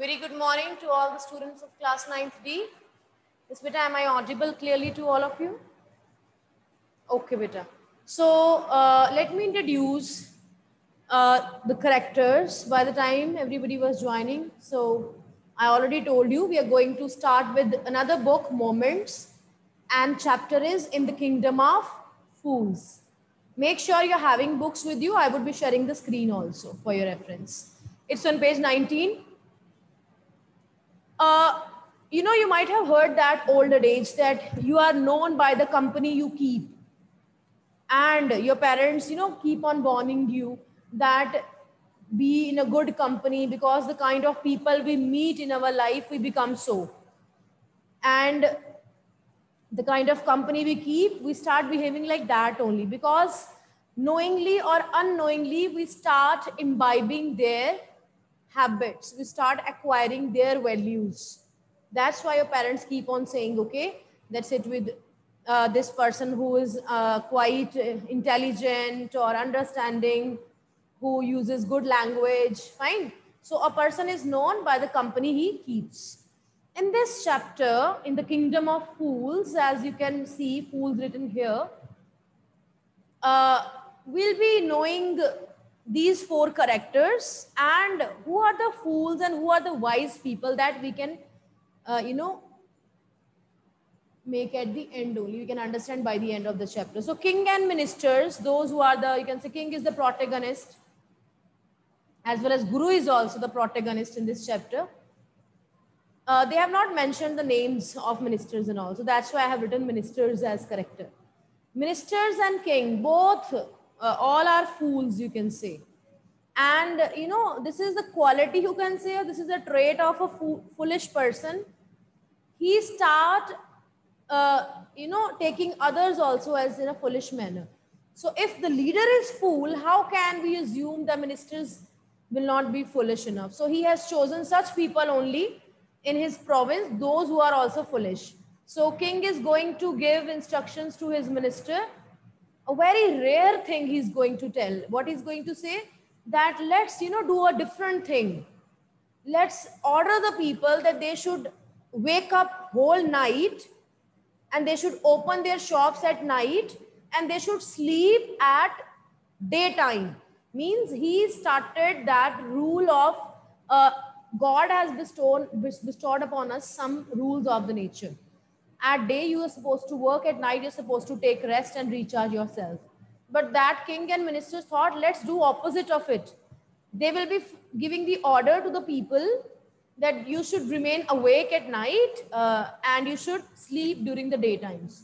Very good morning to all the students of class 9th D. Is beta, am I audible clearly to all of you? Okay, beta. So uh, let me introduce uh, the characters by the time everybody was joining. So I already told you we are going to start with another book, Moments, and chapter is In the Kingdom of Fools. Make sure you're having books with you. I would be sharing the screen also for your reference. It's on page 19 uh, you know, you might have heard that old adage that you are known by the company you keep. And your parents, you know, keep on warning you that be in a good company because the kind of people we meet in our life, we become so. And the kind of company we keep, we start behaving like that only because knowingly or unknowingly, we start imbibing their habits. We start acquiring their values. That's why your parents keep on saying okay that's it with uh, this person who is uh, quite intelligent or understanding who uses good language fine. So a person is known by the company he keeps. In this chapter in the kingdom of fools as you can see fools written here uh, we'll be knowing these four characters and who are the fools and who are the wise people that we can uh, you know make at the end only. We can understand by the end of the chapter. So king and ministers those who are the you can say king is the protagonist as well as guru is also the protagonist in this chapter. Uh, they have not mentioned the names of ministers and all. So that's why i have written ministers as character. Ministers and king both uh, all are fools you can say. And you know this is the quality you can say this is a trait of a fo foolish person. He start uh, you know taking others also as in a foolish manner. So if the leader is fool how can we assume the ministers will not be foolish enough? So he has chosen such people only in his province those who are also foolish. So king is going to give instructions to his minister a very rare thing he's going to tell. What he's going to say that let's, you know, do a different thing. Let's order the people that they should wake up whole night and they should open their shops at night and they should sleep at daytime. Means he started that rule of uh, God has bestowed, bestowed upon us some rules of the nature at day you are supposed to work. At night you're supposed to take rest and recharge yourself. But that king and ministers thought let's do opposite of it. They will be giving the order to the people that you should remain awake at night uh, and you should sleep during the daytimes.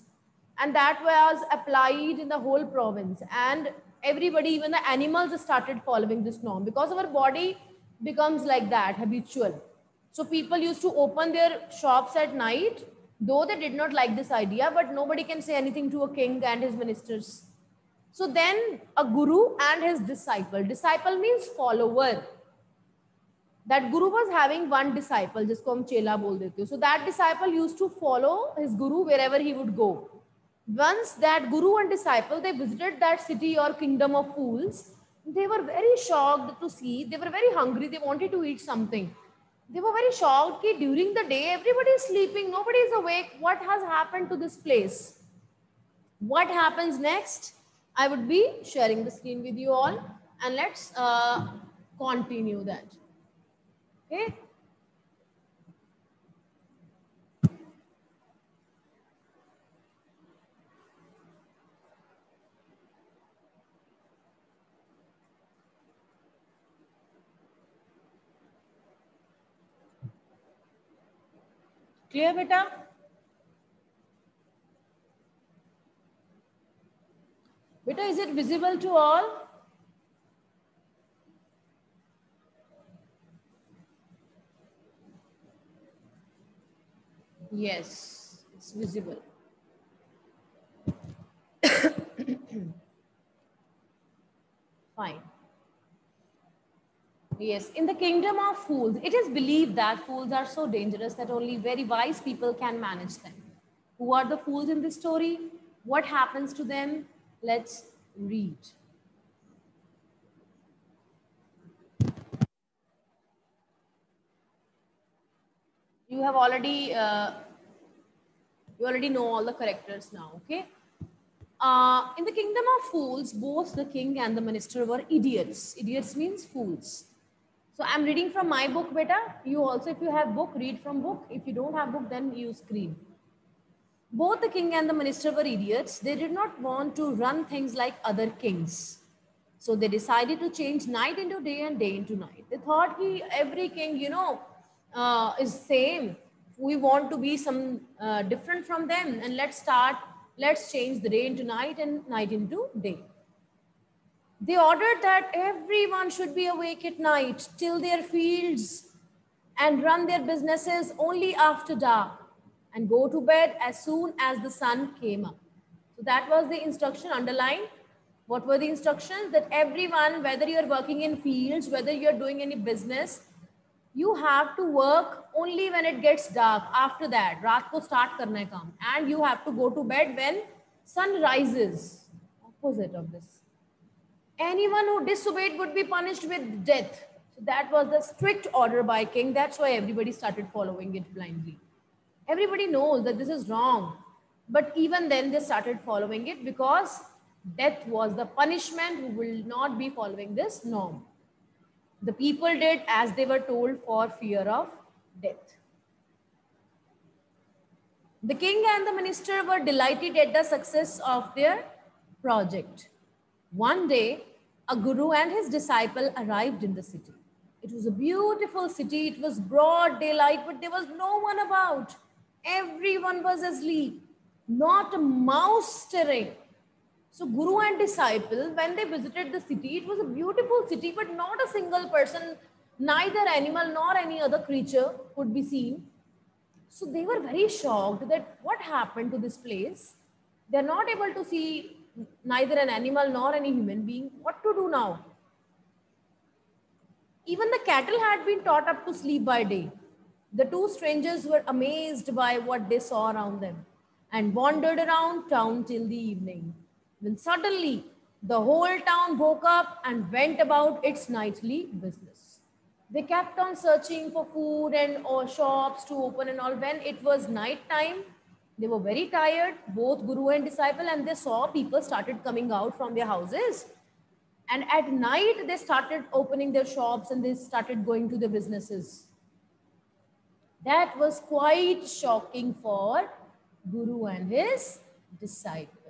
And that was applied in the whole province. And everybody even the animals started following this norm because our body becomes like that habitual. So people used to open their shops at night though they did not like this idea, but nobody can say anything to a king and his ministers. So then a guru and his disciple. Disciple means follower. That guru was having one disciple, जिसको हम चेला बोल देते So that disciple used to follow his guru wherever he would go. Once that guru and disciple, they visited that city or kingdom of fools. They were very shocked to see. They were very hungry. They wanted to eat something they were very shocked that during the day. Everybody is sleeping. Nobody is awake. What has happened to this place? What happens next? I would be sharing the screen with you all. And let's uh, continue that. Okay Clear, beta? Beta, is it visible to all? Yes, it's visible. Fine. Yes, in the kingdom of fools, it is believed that fools are so dangerous that only very wise people can manage them. Who are the fools in this story? What happens to them? Let's read. you have already uh, you already know all the characters now okay uh, in the kingdom of fools both the king and the minister were idiots idiots means fools so i'm reading from my book beta. You also if you have book read from book. If you don't have book then you screen both the king and the minister were idiots. They did not want to run things like other kings. So they decided to change night into day and day into night. They thought he every king you know uh, is same. We want to be some uh, different from them. And let's start let's change the day into night and night into day they ordered that everyone should be awake at night till their fields and run their businesses only after dark and go to bed as soon as the sun came up. So that was the instruction underlined. What were the instructions? That everyone whether you're working in fields whether you're doing any business you have to work only when it gets dark. After that ko start hai kaam. And you have to go to bed when sun rises. Opposite of this anyone who disobeyed would be punished with death. So that was the strict order by king. That's why everybody started following it blindly. Everybody knows that this is wrong. But even then they started following it because death was the punishment who will not be following this norm. The people did as they were told for fear of death. The king and the minister were delighted at the success of their project. One day, a guru and his disciple arrived in the city. It was a beautiful city. It was broad daylight, but there was no one about. Everyone was asleep. Not a mouse stirring. So Guru and disciple, when they visited the city, it was a beautiful city, but not a single person, neither animal nor any other creature could be seen. So they were very shocked that what happened to this place? They're not able to see neither an animal nor any human being. What to do now? Even the cattle had been taught up to sleep by day. The two strangers were amazed by what they saw around them and wandered around town till the evening when suddenly the whole town woke up and went about its nightly business. They kept on searching for food and or shops to open and all. When it was night time, they were very tired, both guru and disciple, and they saw people started coming out from their houses. And at night, they started opening their shops and they started going to their businesses. That was quite shocking for Guru and his disciple.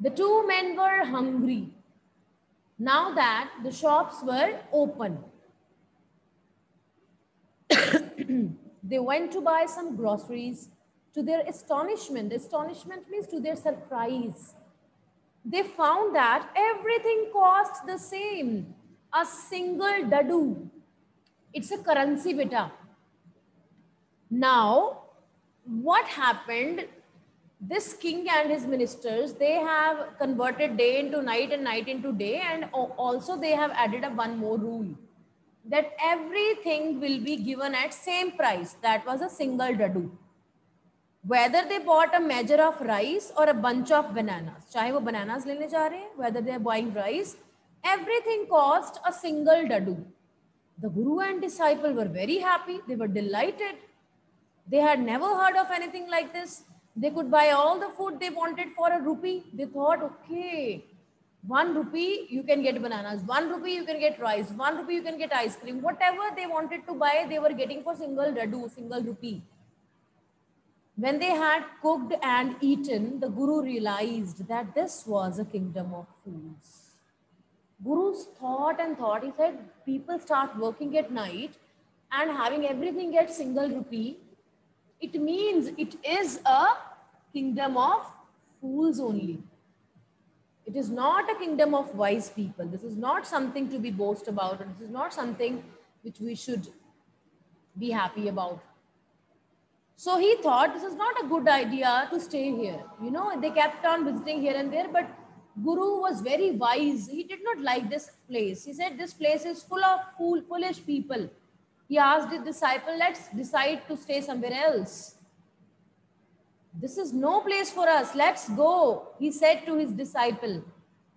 The two men were hungry. Now that the shops were open, they went to buy some groceries. To their astonishment, astonishment means to their surprise, they found that everything cost the same. A single duddu. It's a currency beta. Now, what happened this king and his ministers they have converted day into night and night into day and also they have added a one more rule that everything will be given at same price. That was a single duddu. Whether they bought a measure of rice or a bunch of bananas chahe wo bananas ja rahe hain whether they are buying rice everything cost a single duddu. The guru and disciple were very happy. They were delighted. They had never heard of anything like this. They could buy all the food they wanted for a rupee. They thought, okay, one rupee you can get bananas, one rupee you can get rice, one rupee you can get ice cream. Whatever they wanted to buy, they were getting for single radu, single rupee. When they had cooked and eaten, the Guru realized that this was a kingdom of fools. Guru's thought and thought, he said, people start working at night and having everything at single rupee it means it is a kingdom of fools only. It is not a kingdom of wise people. This is not something to be boast about. and This is not something which we should be happy about. So he thought this is not a good idea to stay here. You know, they kept on visiting here and there, but Guru was very wise. He did not like this place. He said, This place is full of fool, foolish people he asked his disciple, let's decide to stay somewhere else. This is no place for us. Let's go, he said to his disciple.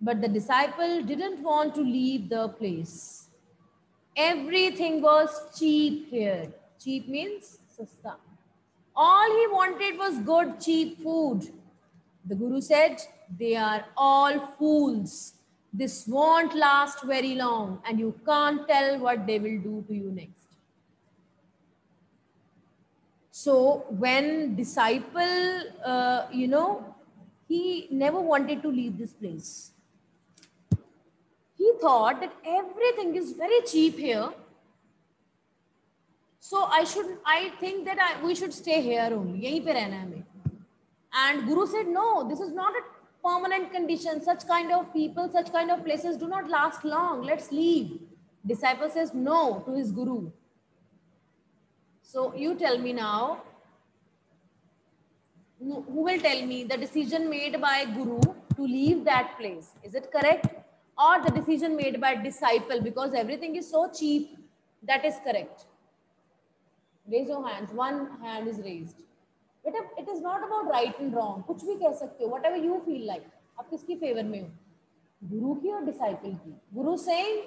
But the disciple didn't want to leave the place. Everything was cheap here. Cheap means sasta. All he wanted was good, cheap food. The Guru said, they are all fools. This won't last very long and you can't tell what they will do to you next. So when disciple, uh, you know, he never wanted to leave this place. He thought that everything is very cheap here. So I should, I think that I, we should stay here only. यहीं पे रहना है And Guru said, no, this is not a permanent condition. Such kind of people, such kind of places do not last long. Let's leave. Disciple says no to his Guru. So you tell me now, who will tell me the decision made by Guru to leave that place? Is it correct? Or the decision made by disciple because everything is so cheap, that is correct. Raise your hands. One hand is raised. बेटा it is not about right and wrong कुछ भी कह सकते हो what ever you feel like आप किसकी favour में हो गुरु की और डिसाइपल की गुरु saying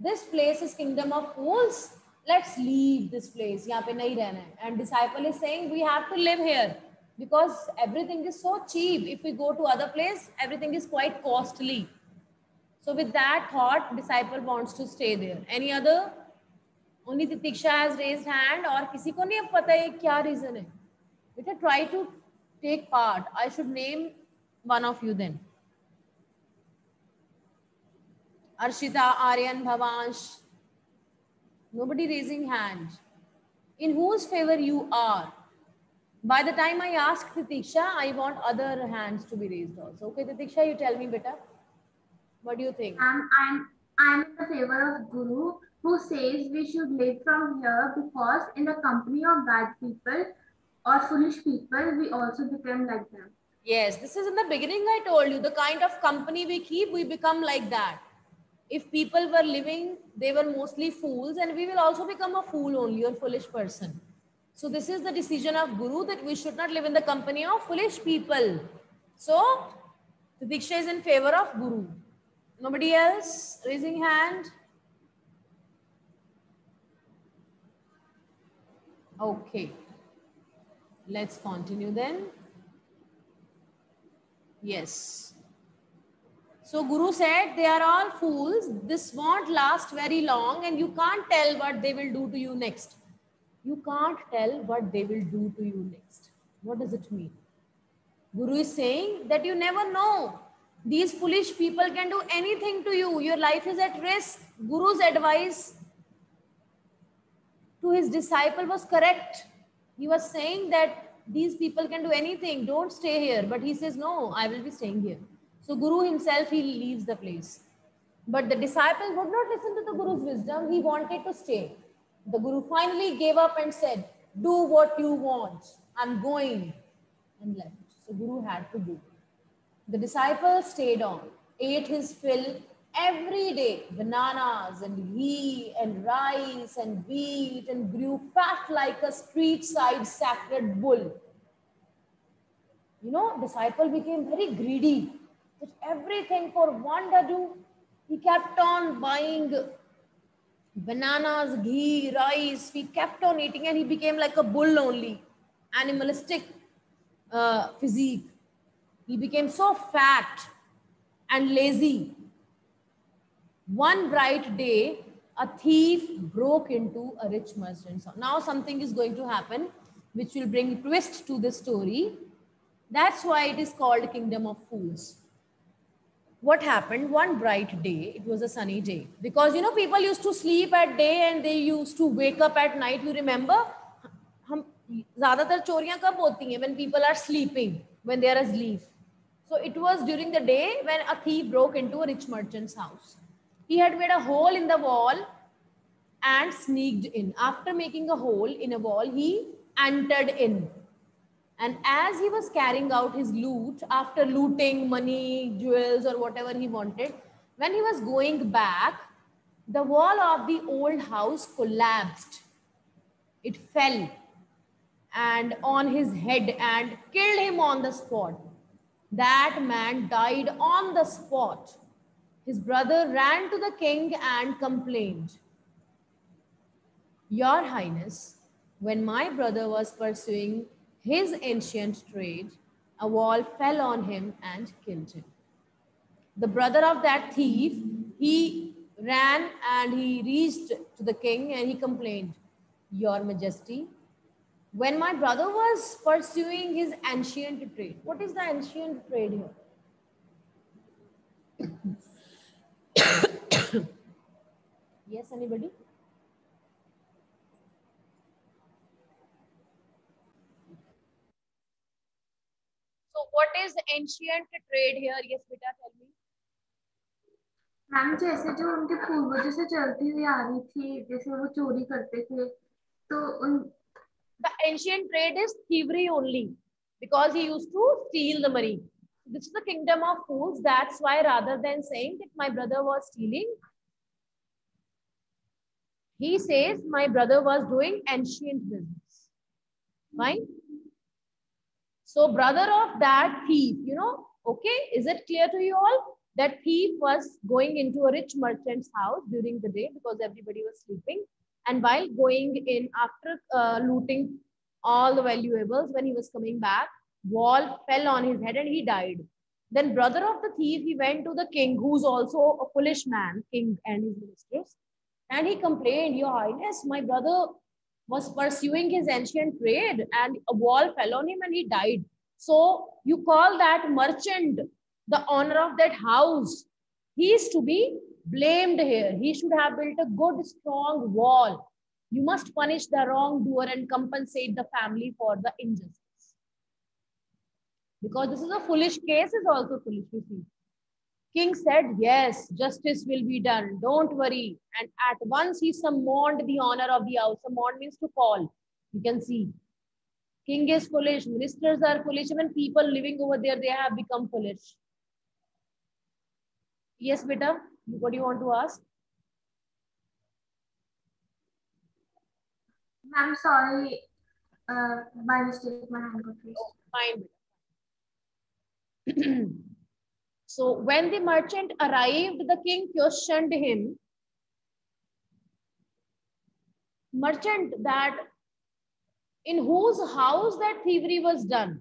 this place is kingdom of fools let's leave this place. yahan pe nahi rehna hai and disciple is saying we have to live here. Because everything is so cheap. If we go to other place everything is quite costly. So with that thought disciple wants to stay there. Any other? Only titiksha has raised hand aur kisi ko nahi pata hai kya reason hai beta try to take part. I should name one of you then. Arshita aryan bhavansh Nobody raising hand. In whose favor you are? By the time I ask Titiksha, I want other hands to be raised also. Okay, Titiksha, you tell me, beta. What do you think? I'm, I'm, I'm in the favor of Guru who says we should live from here because in the company of bad people, or foolish people, we also become like them. Yes, this is in the beginning I told you, the kind of company we keep, we become like that. If people were living, they were mostly fools and we will also become a fool only or foolish person. So this is the decision of Guru that we should not live in the company of foolish people. So Titiksha is in favor of Guru. Nobody else raising hand? Okay. Let's continue then. Yes. So Guru said, they are all fools. This won't last very long and you can't tell what they will do to you next. You can't tell what they will do to you next. What does it mean? Guru is saying that you never know. These foolish people can do anything to you. Your life is at risk. Guru's advice to his disciple was correct he was saying that these people can do anything don't stay here but he says no i will be staying here so guru himself he leaves the place. But the disciple would not listen to the guru's wisdom. He wanted to stay. The guru finally gave up and said do what you want. I'm going. And left. So guru had to go. The disciple stayed on ate his fill every day. Bananas and ghee and rice and wheat and grew fat like a street side sacred bull. You know, disciple became very greedy. Everything for one duddu, he kept on buying bananas, ghee, rice. He kept on eating and he became like a bull only, animalistic uh, physique. He became so fat and lazy one bright day, a thief broke into a rich merchant's house. Now something is going to happen which will bring twist to the story. That's why it is called Kingdom of Fools What happened one bright day, it was a sunny day. Because you know, people used to sleep at day and they used to wake up at night. You remember? हम ज़्यादातर चोरियां कब होती हैं when people are sleeping, when they are asleep. So it was during the day when a thief broke into a rich merchant's house. He had made a hole in the wall and sneaked in. After making a hole in a wall, he entered in. And as he was carrying out his loot, after looting money, jewels, or whatever he wanted, when he was going back, the wall of the old house collapsed. It fell and on his head and killed him on the spot. That man died on the spot. His brother ran to the king and complained, Your Highness, When my brother was pursuing his ancient trade, a wall fell on him and killed him. The brother of that thief, he ran and he reached to the king and he complained, Your Majesty, when my brother was pursuing his ancient trade, what is the ancient trade here? yes, anybody? What is ancient trade here? Yes, beta, tell me. Ma'am जैसे जो उनके पूर्वजों से चलती हुई आ रही थी जैसे वो चोरी करते थे तो उन The ancient trade is thievery only because he used to steal the money. This is the kingdom of fools. That's why rather than saying that my brother was stealing, he says my brother was doing ancient business. Fine. So brother of that thief, you know, okay, is it clear to you all? That thief was going into a rich merchant's house during the day because everybody was sleeping. And while going in after uh, looting all the valuables, when he was coming back, wall fell on his head and he died. Then brother of the thief, he went to the king, who's also a foolish man, king and his ministers. And he complained, your highness, my brother was pursuing his ancient trade and a wall fell on him and he died. So you call that merchant the owner of that house. He is to be blamed here. He should have built a good, strong wall. You must punish the wrongdoer and compensate the family for the injustice. Because this is a foolish case, is also foolish, you see. King said, Yes, justice will be done. Don't worry. And at once he summoned the honor of the house. Summoned means to call. You can see. King is foolish. Ministers are foolish. Even people living over there, they have become foolish. Yes, beta. What do you want to ask? I'm sorry, uh, by mistake, my hand got raised. Oh, fine. beta. so when the merchant arrived, the king questioned him. Merchant, that in whose house that thievery was done.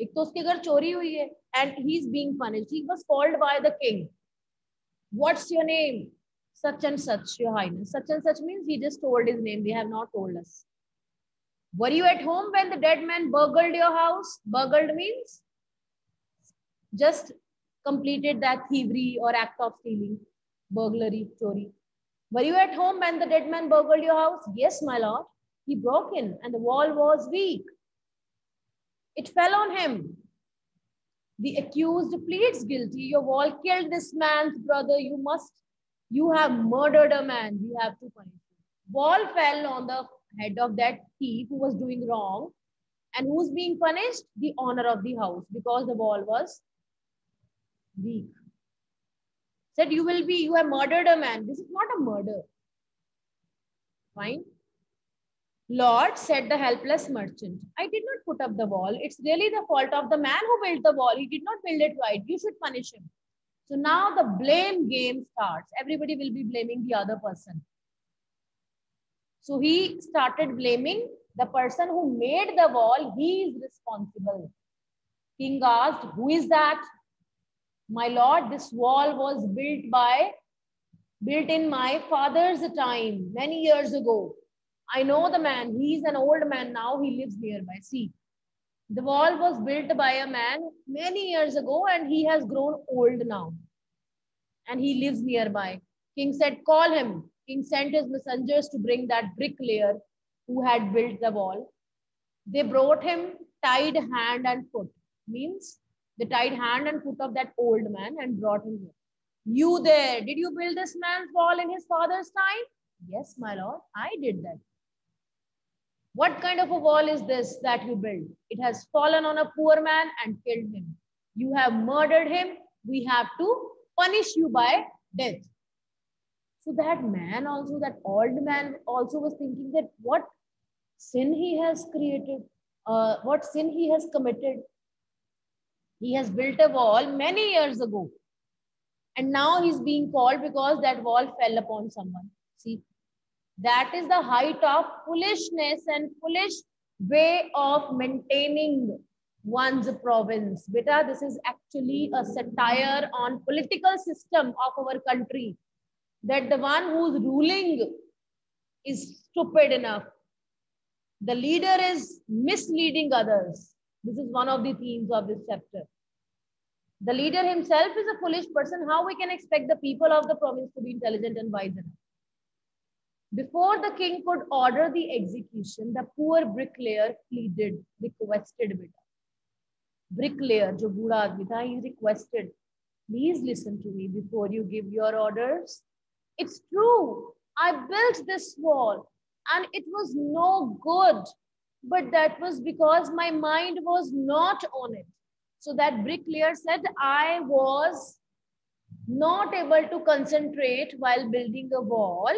एक तो उसके घर चोरी हुई है and he is being punished. He was called by the king. What's your name? Such and such, your highness. Such and such means he just told his name. They have not told us. Were you at home when the dead man burgled your house? Burgled means just completed that thievery or act of stealing, burglary, chori. Were you at home when the dead man burgled your house? Yes, my lord. He broke in and the wall was weak. It fell on him. The accused pleads guilty. Your wall killed this man's brother. You must, you have murdered a man. You have to punish him. Wall fell on the head of that thief who was doing wrong. And who's being punished? The owner of the house because the wall was weak. Said you will be, you have murdered a man. This is not a murder. Fine. Lord, said the helpless merchant, I did not put up the wall. It's really the fault of the man who built the wall. He did not build it right. You should punish him. So now the blame game starts. Everybody will be blaming the other person. So he started blaming the person who made the wall. He is responsible. King asked, Who is that? My lord, this wall was built by, built in my father's time, many years ago. I know the man. He's an old man now. He lives nearby. See, the wall was built by a man many years ago and he has grown old now. And he lives nearby. King said, call him. King sent his messengers to bring that bricklayer who had built the wall. They brought him tied hand and foot. Means they tied hand and foot of that old man and brought him here. You there, did you build this man's wall in his father's time? Yes, my lord, I did that. What kind of a wall is this that you built? It has fallen on a poor man and killed him. You have murdered him. We have to punish you by death. So that man also, that old man also was thinking that what sin he has created, uh, what sin he has committed. He has built a wall many years ago. And now he's being called because that wall fell upon someone. See, That is the height of foolishness and foolish way of maintaining one's province. Beta, this is actually a satire on political system of our country. That the one who's ruling is stupid enough. The leader is misleading others. This is one of the themes of this chapter. The leader himself is a foolish person. How we can expect the people of the province to be intelligent and wise enough? Before the king could order the execution, the poor bricklayer pleaded, requested beta. Bricklayer, aadmi tha, he requested, please listen to me before you give your orders. It's true. I built this wall and it was no good. But that was because my mind was not on it. So that bricklayer said, I was not able to concentrate while building a wall.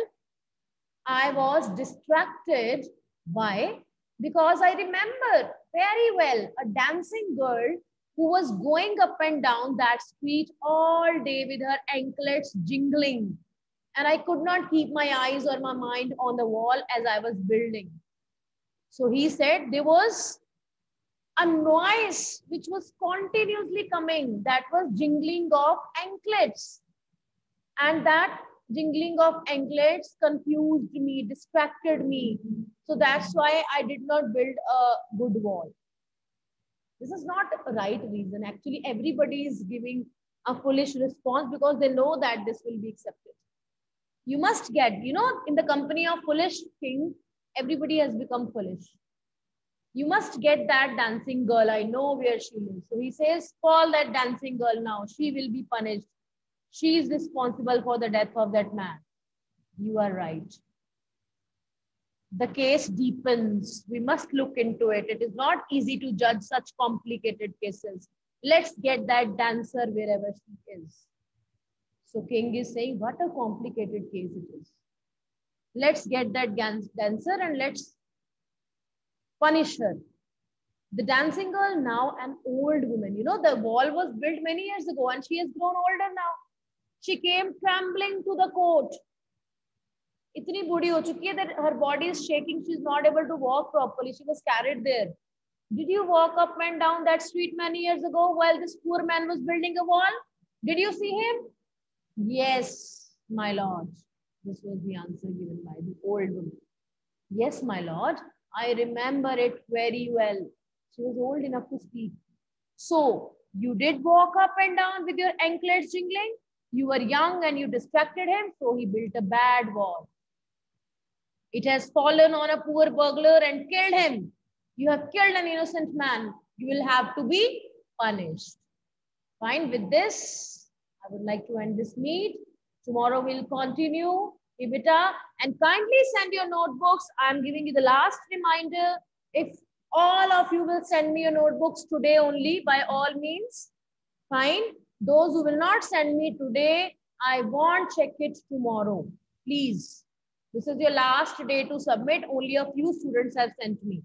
I was distracted. Why? Because I remember very well a dancing girl who was going up and down that street all day with her anklets jingling and I could not keep my eyes or my mind on the wall as I was building. So he said there was a noise which was continuously coming that was jingling of anklets. And that jingling of anklets confused me, distracted me. So that's why I did not build a good wall. This is not a right reason. Actually, everybody is giving a foolish response because they know that this will be accepted you must get, you know, in the company of foolish things everybody has become foolish. You must get that dancing girl. I know where she lives. So he says, call that dancing girl now. She will be punished. She is responsible for the death of that man. You are right. The case deepens. We must look into it. It is not easy to judge such complicated cases. Let's get that dancer wherever she is. So king is saying, what a complicated case it is. Let's get that dancer and let's punish her. The dancing girl now an old woman. You know, the wall was built many years ago and she has grown older now. She came trembling to the court. इतनी बूढ़ी हो चुकी है that her body is shaking. She's not able to walk properly. She was carried there. Did you walk up and down that street many years ago while this poor man was building a wall? Did you see him? Yes, my lord. This was the answer given by the old woman. Yes, my lord. I remember it very well. She was old enough to speak. So, you did walk up and down with your anklets jingling. You were young and you distracted him, so he built a bad wall. It has fallen on a poor burglar and killed him. You have killed an innocent man. You will have to be punished. Fine with this. I would like to end this meet. Tomorrow we'll continue Ibita and kindly send your notebooks. I'm giving you the last reminder. If all of you will send me your notebooks today only, by all means, fine. Those who will not send me today, I won't check it tomorrow. Please. This is your last day to submit. Only a few students have sent me.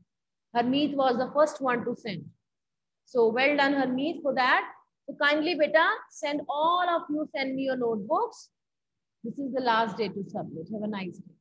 Harmeet was the first one to send. So well done, Harmeet, for that. So kindly beta, send all of you, send me your notebooks. This is the last day to submit. Have a nice day.